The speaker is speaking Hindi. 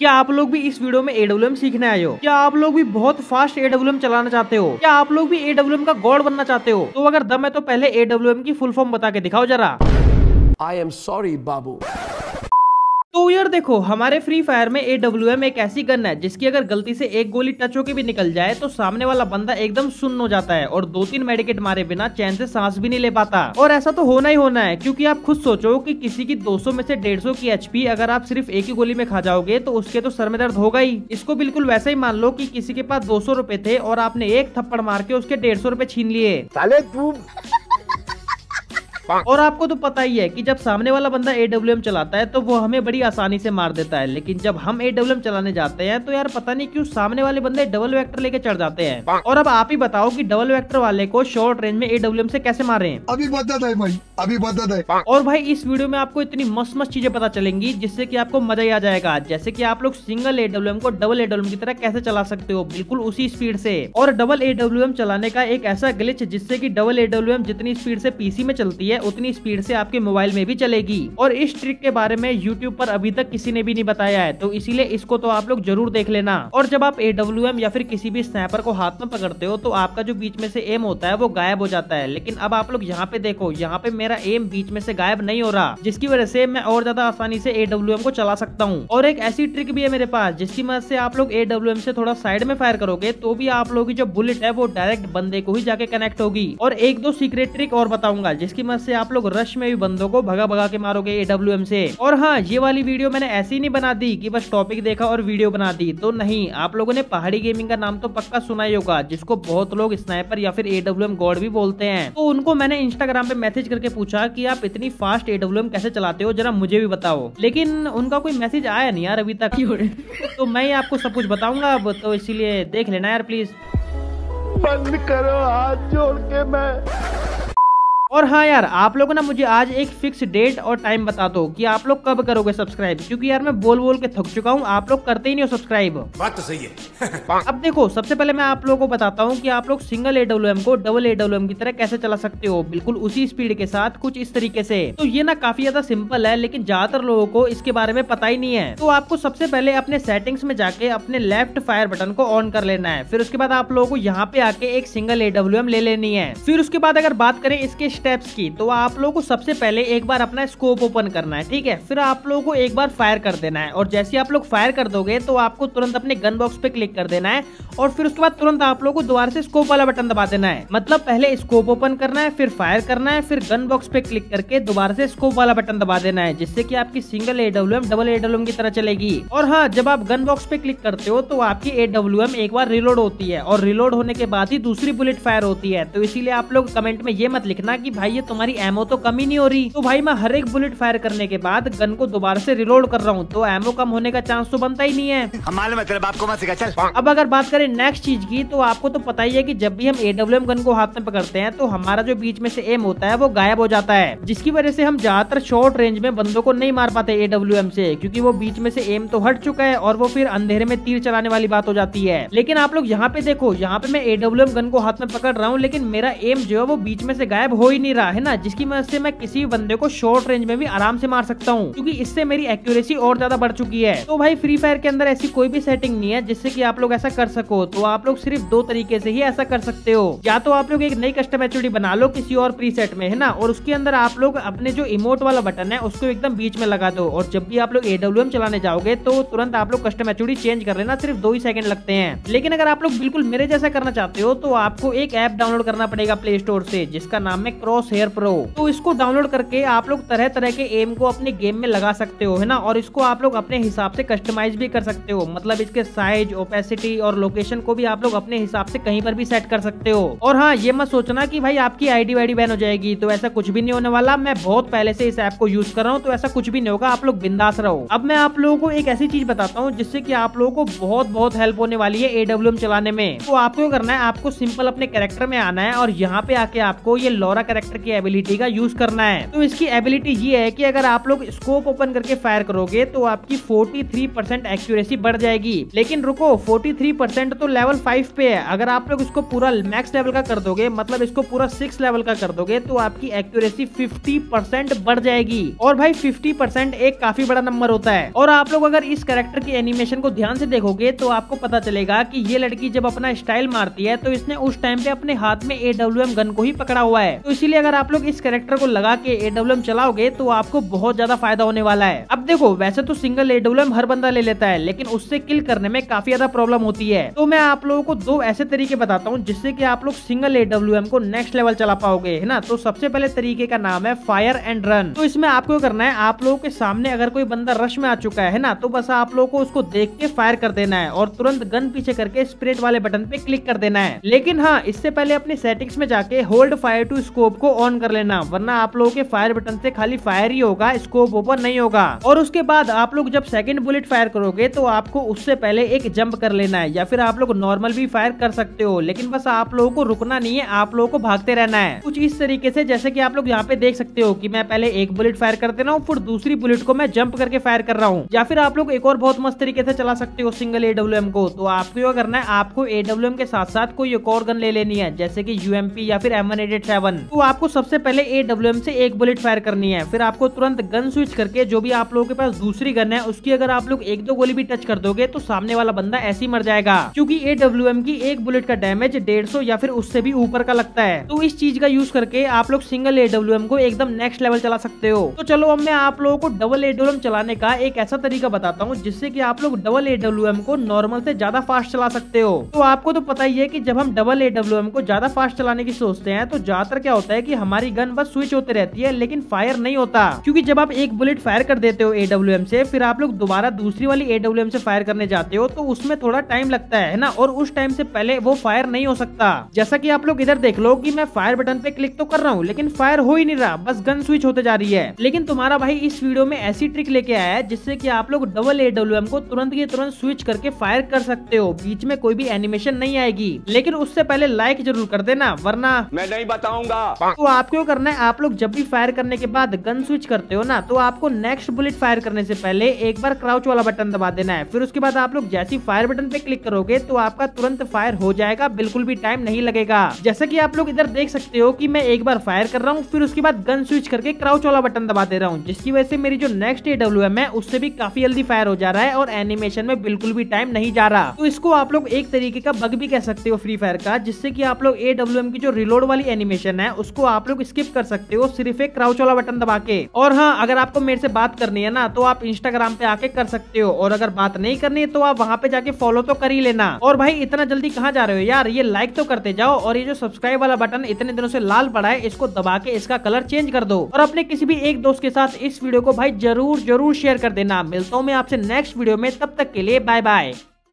क्या आप लोग भी इस वीडियो में एडब्ल्यूएम सीखने आए हो? क्या आप लोग भी बहुत फास्ट एडब्ल्यूएम चलाना चाहते हो? क्या आप लोग भी एडब्ल्यूएम का गॉड बनना चाहते हो? तो अगर दम है तो पहले एडब्ल्यूएम की फुल फॉर्म बता के दिखाओ जरा। I am sorry Babu. यार देखो, हमारे फ्री फायर में ए डब्ल्यू एम एक ऐसी गन है, जिसकी अगर गलती से एक गोली टच होकर भी निकल जाए तो सामने वाला बंदा एकदम सुन्न हो जाता है और दो तीन मेडिकेट मारे बिना चैन से सांस भी नहीं ले पाता। और ऐसा तो होना ही होना है, क्योंकि आप खुद सोचो कि किसी की 200 में से 150 की एचपी अगर आप सिर्फ़ एक ही गोली में खा जाओगे तो उसके तो सर में दर्द होगा ही। इसको बिल्कुल वैसे ही मान लो की कि किसी के पास दो सौ थे और आपने एक थप्पड़ मार के उसके डेढ़ सौ छीन लिए। और आपको तो पता ही है कि जब सामने वाला बंदा एडब्ल्यू चलाता है तो वो हमें बड़ी आसानी से मार देता है। लेकिन जब हम एडब्ल्यू चलाने जाते हैं तो यार पता नहीं क्यों सामने वाले बंदे डबल वेक्टर लेके चढ़ जाते हैं। और अब आप ही बताओ कि डबल वेक्टर वाले को शॉर्ट रेंज में एडब्ल्यू से कैसे मारे अभी बता दे भाई अभी बता दे और भाई इस वीडियो में आपको इतनी मस्त मस्त चीज़ें पता चलेंगी जिससे की आपको मज़ा ही आ जाएगा। जैसे की आप लोग सिंगल एडब्ल्यू को डबल एडब्ल्यू की तरह कैसे चला सकते हो बिल्कुल उसी स्पीड से। और डबल एडब्ल्यू चलाने का एक ऐसा ग्लिच जिससे की डबल एडब्ल्यू जितनी स्पीड से पीसी में चलती है उतनी स्पीड से आपके मोबाइल में भी चलेगी। और इस ट्रिक के बारे में यूट्यूब पर अभी तक किसी ने भी नहीं बताया है तो इसीलिए इसको तो आप लोग ज़रूर देख लेना। और जब आप ए या फिर किसी भी स्नैपर को हाथ में पकड़ते हो तो आपका जो बीच में से एम होता है, वो गायब हो जाता है। लेकिन अब आप लोग यहाँ पे देखो, यहाँ पे मेरा एम बीच में से गायब नहीं हो रहा, जिसकी वजह से मैं और ज़्यादा आसानी से ए को चला सकता हूँ। और एक ऐसी ट्रिक भी है मेरे पास, जिसकी मदद से आप लोग ए से थोड़ा साइड में फायर करोगे तो भी आप लोगों की जो बुलेट है, वो डायरेक्ट बंदे को ही जाके कनेक्ट होगी। और एक दो सीक्रेट ट्रिक और बताऊँगा, जिसकी मदद से आप लोग रश में भी बंदों को भगा भगा के मारोगे एडब्ल्यू से। और हाँ ये वाली वीडियो मैंने ऐसी नहीं बना दी कि बस टॉपिक देखा और वीडियो बना दी। तो नहीं आप लोगों ने पहाड़ी गेमिंग का नाम तो पक्का सुना ही होगा जिसको बहुत लोग स्नाइपर या फिर एडब्ल्यू गॉड भी बोलते हैं। तो उनको मैंने इंस्टाग्राम पे मैसेज करके पूछा की आप इतनी फास्ट एडब्ल्यू कैसे चलाते हो जरा मुझे भी बताओ। लेकिन उनका कोई मैसेज आया नहीं यार अभी तक। तो मैं आपको सब कुछ बताऊँगा अब तो इसीलिए देख लेना यार प्लीज़ बंद करो हाथ जोड़ के मैं। और हाँ यार आप लोग ना मुझे आज एक फिक्स डेट और टाइम बता दो कि आप लोग कब करोगे सब्सक्राइब क्योंकि यार मैं बोल बोल के थक चुका हूँ आप लोग करते ही नहीं हो सब्सक्राइब बात तो सही है। अब देखो सबसे पहले मैं आप लोगों को बताता हूँ कि आप लोग सिंगल एडब्ल्यू को डबल एडब्ल्यू की तरह कैसे चला सकते हो। बिल्कुल उसी स्पीड के साथ कुछ इस तरीके से। तो ये ना काफ़ी ज़्यादा सिंपल है लेकिन ज़्यादातर लोगों को इसके बारे में पता ही नहीं है। तो आपको सबसे पहले अपने सेटिंग्स में जाके अपने लेफ़्ट फायर बटन को ऑन कर लेना है। फिर उसके बाद आप लोगों को यहाँ पे आके एक सिंगल एडब्ल्यू ले लेनी है। फिर उसके बाद अगर बात करें इसके स्टेप्स की तो आप लोगों को सबसे पहले एक बार अपना स्कोप ओपन करना है, ठीक है? फिर आप लोगों को एक बार फायर कर देना है, और जैसे आप लोग फायर कर दोगे तो आपको तुरंत अपने गन बॉक्स पे क्लिक कर देना है, और फिर उसके बाद तुरंत आप लोगों को दोबारा से स्कोप वाला बटन दबा देना है। मतलब पहले स्कोप ओपन करना है, फिर फायर करना है, फिर गन बॉक्स पे क्लिक करके दोबारा से स्कोप वाला बटन दबा देना है, जिससे की आपकी सिंगल एडब्ल्यू डबल एडब्ल्यू की तरह चलेगी। और हाँ जब आप गन बॉक्स पे क्लिक करते हो तो आपकी एडब्ल्यू एक बार रिलोड होती है, और रिलोड होने के बाद ही दूसरी बुलेट फायर होती है। तो इसीलिए आप लोग कमेंट में ये मत लिखना की भाई ये तुम्हारी एमओ तो कमी नहीं हो रही। तो भाई मैं हर एक बुलेट फायर करने के बाद गन को दोबारा से रिलोड कर रहा हूँ तो एमओ कम होने का चांस तो बनता ही नहीं है। हमारे मतलब आपको मत सिखा चल। अब अगर बात करें नेक्स्ट चीज़ की तो आपको तो पता ही है की जब भी हम एडब्ल्यू गन को हाथ में पकड़ते हैं तो हमारा जो बीच में से एम होता है वो गायब हो जाता है। जिसकी वजह से हम ज़्यादातर शॉर्ट रेंज में बंदों को नहीं मार पाते एडब्ल्यू से क्योंकि वो बीच में से एम तो हट चुका है और वो फिर अंधेरे में तीर चलाने वाली बात हो जाती है। लेकिन आप लोग यहाँ पे देखो यहाँ पे मैं एडब्ल्यू गन को हाथ में पकड़ रहा हूँ लेकिन मेरा एम जो है वो बीच में से गायब हो ही नहीं रहा, है ना? जिसकी वजह से मैं किसी बंदे को शॉर्ट रेंज में भी आराम से मार सकता हूँ, क्योंकि इससे मेरी एक्यूरेसी और ज़्यादा बढ़ चुकी है। तो भाई फ्री फायर के अंदर ऐसी कोई भी सेटिंग नहीं है जिससे कि आप लोग ऐसा कर सको। तो आप लोग सिर्फ़ दो तरीके से ही ऐसा कर सकते हो। या तो आप लोग एक नई कस्टम एच बना लो किसी और प्रीसेट में, है ना? और उसके अंदर आप लोग अपने जो इमोट वाला बटन है, उसको एकदम बीच में लगा दो। और जब भी आप लोग एडब्ल्यू चलाने जाओगे तो तुरंत आप लोग कस्टम एच चेंज कर लेना, सिर्फ़ दो ही सेकंड लगते हैं। लेकिन अगर आप लोग बिल्कुल मेरे जैसा करना चाहते हो तो आपको एक ऐप डाउनलोड करना पड़ेगा प्ले स्टोर से, जिसका नाम है क्रॉस हेयर प्रो तो इसको डाउनलोड करके आप लोग तरह तरह के एम को अपने गेम में लगा सकते हो, है ना? और इसको आप लोग अपने हिसाब से कस्टमाइज भी कर सकते हो। मतलब इसके साइज़ ओपेसिटी और लोकेशन को भी आप लोग अपने हिसाब से कहीं पर भी सेट कर सकते हो। और हाँ ये मत सोचना कि भाई आपकी आईडी वाईडी बैन हो जाएगी तो ऐसा कुछ भी नहीं होने वाला। मैं बहुत पहले से इस ऐप को यूज़ कर रहा हूँ तो ऐसा कुछ भी नहीं होगा। आप लोग बिंदास रहो। अब मैं आप लोगों को एक ऐसी चीज़ बताता हूँ, जिससे की आप लोगों को बहुत बहुत हेल्प होने वाली है एडब्ल्यू चलाने में। तो आपको करना है, आपको सिंपल अपने कैरेक्टर में आना है और यहाँ पे आके आपको ये लोरा कैरेक्टर की एबिलिटी का यूज़ करना है। तो इसकी एबिलिटी ये है की अगर आप लोग स्कोप ओपन करके फायर करोगे तो आपकी फोर्टी थ्री परसेंट एक्यूरेसी बढ़ जाएगी। लेकिन रुको फोर्टी थ्री परसेंट तो लेवल फाइव पे है। अगर आप लोग इसको पूरा मैक्स लेवल का कर दोगे मतलब इसको पूरा सिक्स लेवल का कर दोगे तो आपकी एक्यूरेसी फिफ्टी बढ़ जाएगी। और भाई फिफ्टी एक काफ़ी बड़ा नंबर होता है। और आप लोग अगर इस कैरेक्टर की एनिमेशन को ध्यान से देखोगे तो आपको पता चलेगा कि ये लड़की जब अपना स्टाइल मारती है तो इसने उस टाइम पे अपने हाथ में AWM गन को ही पकड़ा हुआ है। तो इसीलिए अगर आप लोग इस कैरेक्टर को लगा के ए चलाओगे तो आपको बहुत ज़्यादा फ़ायदा होने वाला है। अब देखो, वैसे तो सिंगल AWM हर बंदा ले लेता है, लेकिन उससे किल करने में काफ़ी ज़्यादा प्रॉब्लम होती है। तो मैं आप लोगों को दो ऐसे तरीके बताता हूँ, जिससे की आप लोग सिंगल AWM को नेक्स्ट लेवल चला पाओगे, है ना? तो सबसे पहले तरीके का नाम है फायर एंड रन तो इसमें आपको करना है, आप लोगों के सामने अगर कोई बंदा रश में आ चुका है ना? तो बस आप लोगों को उसको देख के फायर कर देना है और तुरंत गन पीछे करके स्प्रेड वाले बटन पे क्लिक कर देना है। लेकिन हाँ इससे पहले अपनी सेटिंग्स में जाके होल्ड फायर टू स्कोप को ऑन कर लेना, वरना आप लोगों के फायर बटन से खाली फायर ही होगा स्कोप ओपन नहीं होगा। और उसके बाद आप लोग जब सेकंड बुलेट फायर करोगे तो आपको उससे पहले एक जंप कर लेना है, या फिर आप लोग नॉर्मल भी फायर कर सकते हो, लेकिन बस आप लोगों को रुकना नहीं है, आप लोगों को भागते रहना है। कुछ इस तरीके से, जैसे कि आप लोग यहाँ पे देख सकते हो कि मैं पहले एक बुलेट फायर करते रहा हूँ, फिर दूसरी बुलेट को मैं जंप करके फायर कर रहा हूँ। या फिर आप लोग एक और बहुत मस्त तरीके से चला सकते हो सिंगल एडब्ल्यू को। तो आपको क्या करना है, आपको एडब्ल्यू के साथ साथ कोई एक और गन ले लेनी है, जैसे की यूएमपी या फिर एम तो आपको सबसे पहले एडब्ल्यू से एक बुलेट फायर करनी है। फिर आपको तुरंत गन स्विच करके जो भी आप लोगों के पास दूसरी गन है, उसकी अगर आप लोग एक दो गोली भी टच कर दोगे तो सामने वाला बंदा ऐसे ही मर जाएगा। क्योंकि एडब्ल्यू की एक बुलेट का डैमेज डेढ़ या फिर उससे भी ऊपर का लगता है। तो इस चीज़ का यूज़ करके आप लोग सिंगल एडब्ल्यू को एकदम नेक्स्ट लेवल चला सकते हो। तो चलो अब मैं आप लोगों को डबल एडब्ल्यू चलाने का एक ऐसा तरीका बताता हूँ, जिससे की आप लोग डबल एडब्ल्यू को नॉर्मल से ज़्यादा फास्ट चला सकते हो। तो आपको तो पता ही है की जब हम डबल एडब्ल्यू को ज़्यादा फास्ट चलाने की सोचते हैं तो ज़्यादातर क्या होता है? की हमारी गन बस स्विच होते रहती है, लेकिन फायर नहीं होता। क्योंकि जब आप एक बुलेट फायर कर देते हो एडब्ल्यू से, फिर आप लोग दोबारा दूसरी वाली एडब्ल्यू से फायर करने जाते हो तो उसमें थोड़ा टाइम लगता है ना? और उस टाइम से पहले वो फायर नहीं हो सकता। जैसा की आप लोग इधर देख लो की मैं फायर बटन पे क्लिक तो कर रहा हूँ, लेकिन फायर हो ही नहीं रहा, बस गन स्विच होते जा रही है। लेकिन तुम्हारा भाई इस वीडियो में ऐसी ट्रिक लेके आया है, जिससे कि आप लोग डबल एडब्ल्यू को तुरंत के तुरंत स्विच करके फायर कर सकते हो। बीच में कोई भी एनिमेशन नहीं आएगी। लेकिन उससे पहले लाइक ज़रूर कर देना, वरना मैं नहीं बताऊँगा। तो आपको करना है, आप लोग जब भी फायर करने के बाद गन स्विच करते हो ना तो आपको नेक्स्ट बुलेट फायर करने से पहले एक बार क्राउच वाला बटन दबा देना है। फिर उसके बाद आप लोग जैसी फायर बटन पे क्लिक करोगे तो आपका तुरंत फायर हो जाएगा, बिल्कुल भी टाइम नहीं लगेगा। जैसा की आप लोग इधर देख सकते हो की मैं एक बार फायर कर रहा हूँ, फिर उसके बाद गन स्विच करके क्राउच वाला बटन दबा दे रहा हूँ, जिसकी वजह से मेरी जो नेक्स्ट AWM है, उससे भी काफ़ी जल्दी फायर हो जा रहा है और एनिमेशन में बिल्कुल भी टाइम नहीं जा रहा। तो इसको आप लोग एक तरीके का बग भी कह सकते हो फ्री फायर का, जिससे की आप लोग ए की जो रिलोड वाली एनिमेशन है उसको आप लोग स्किप कर सकते हो, सिर्फ़ एक क्राउच वाला बटन दबा के। और हाँ अगर आपको मेरे से बात करनी है ना तो आप इंस्टाग्राम पे आके कर सकते हो। और अगर बात नहीं करनी है तो आप वहाँ पे जाके फॉलो तो कर ही लेना। और भाई, इतना जल्दी कहाँ जा रहे हो यार? ये लाइक तो करते जाओ, और ये जो सब्सक्राइब वाला बटन इतने दिनों से लाल पड़ा है, इसको दबा के इसका कलर चेंज कर दो। और अपने किसी भी एक दोस्त के साथ इस वीडियो को भाई ज़रूर ज़रूर शेयर कर देना। मिलता हूँ मैं आपसे नेक्स्ट वीडियो में, तब तक के लिए बाय बाय